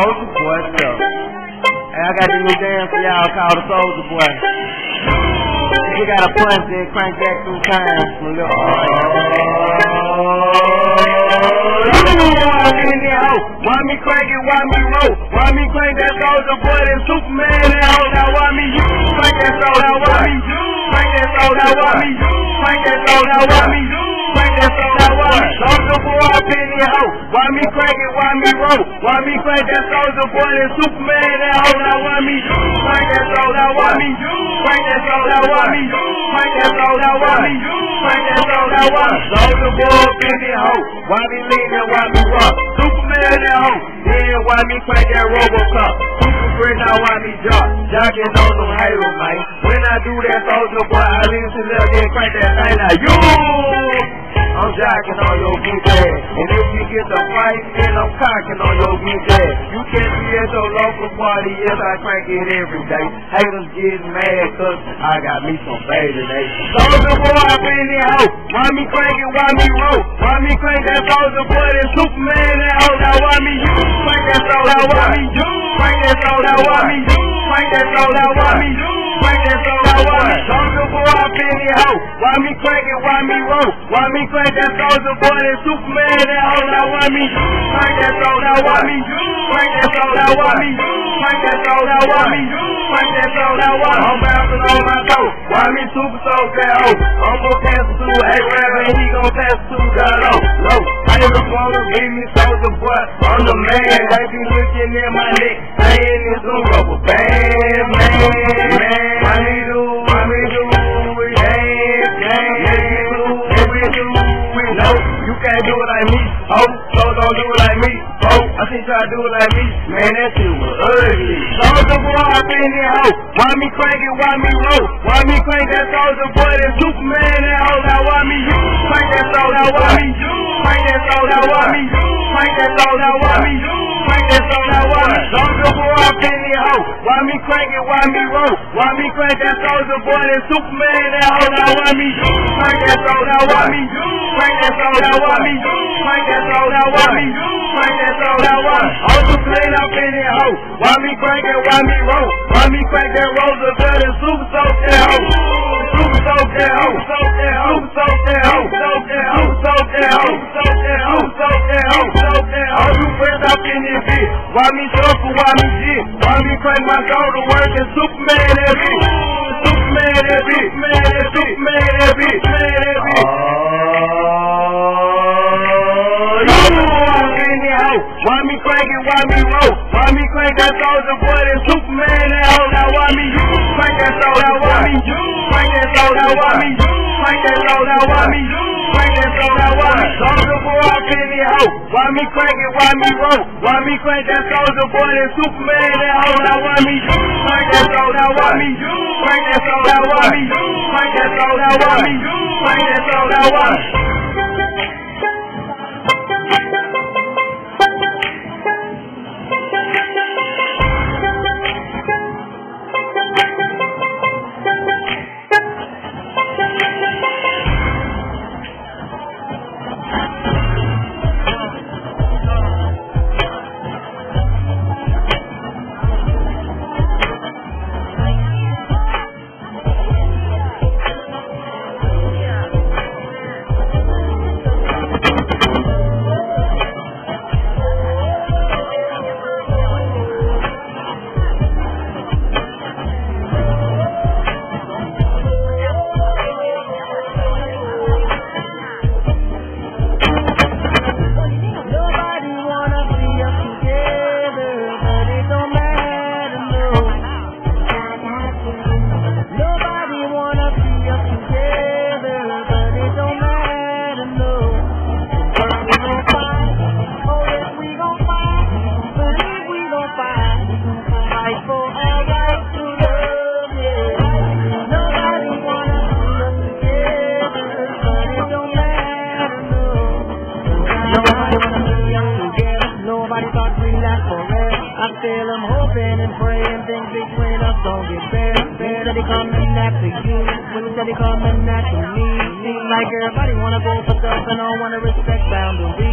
Soldier Boy stuff. Hey, I got this new dance for y'all called the Soldier Boy. You gotta punch it, crank that two times. Little why me crank it, why me roll? Why me crank that soldier boy, that Superman, that hoe? Now why me you crank that soldier? Now why me you crank that soldier? Now why me you crank that soldier? Now why me you crank that soldier boy, me crank it, why me roll? Why me crank that soldier boy, that Superman, that hoe? Now why me crank that soldier? Now why me crank that soldier? Now why me crank that soldier? Now why me crank that soldier? Now why soldier boy, penny hoe? Why me leaning, why me rock? Superman, that hoe? Yeah, why me crank that Robocop? Super Grid, now why me jock? Jocking on them haters, man. When I do that soldier boy, I listen to them crank that thing like you. I'm on your ass. And if you get the fight, then I'm cocking on your ass. You can't be at your local party, yes, I crank it every day. Haters getting mad cause I got me some baby day. Soldier boy, I been in hoe. Why me crank it, why me roll? Why me crank that soldier boy, that Superman, that hoe? Now why me you crank that soldier? Now why me you crank that soldier? Now why me you crank that soldier? Now why me you soldier? Why me soldier boy, I hoe. Why me crank it, why me roll? Why me crank that soldier boy, that Superman, that hoe? Now why me crank that soldier? Now why me crank that soldier? Now why me crank that soldier? Now why me crank that soldier? Now why I'm bouncing on? Why me super that hoe? I'm gonna pass to a rapper and he gon' pass to. No, I just wanna be me soldier boy. I'm the man. They be looking at my neck, saying it's a rubber band, man. man. Why me do like me. Man, that shit was ugly. Soldier boy, been in hoe. Why me crank it? Why me roll? Why me crank that soldier boy? That Superman, that hoe. Now why me you crank that soldier? Now why me you crank that soldier? Now why me you crank that soldier? Now why me you crank that soldier? Now why me soldier boy, been in hoe. Why me crank? Why me roll? Why me crank that soldier boy? That Superman, that hoe. Now why me you crank that soldier? Now why me you crank that soldier? Now why me you crank that soldier? Now why me you crank that soldier? Now why I'm too clean up in it, hoe. Why me crank it? Why me roll? Why me crank that Roosevelt and super soak that hoe? Super soak that hoe. Soak that hoe. Soak that hoe. Soak that hoe. Soak that hoe. That hoe. Soak that hoe. That hoe. You press up in this bitch. Why me shuffle? Why me shit? Why me crank my shoulder work and Superman that bitch? Boy? That Superman that hoe. Now why me you crank that soldier? Now why me you crank that soldier? Now why me you crank that soldier? Now why me you crank that soldier? Now why me soldier boy? I been in hoe. Why me crank it? Why me roll? Why me crank that soldier boy? That Superman that hoe. Now why me you crank that soldier? Now why me you crank that soldier? Now why me you crank that soldier? Now why me you crank that soldier? Now why me I still am hoping and praying things between us don't get better. Better they coming after you. When they coming after me. Seems like everybody wanna go for stuff and don't wanna respect boundaries.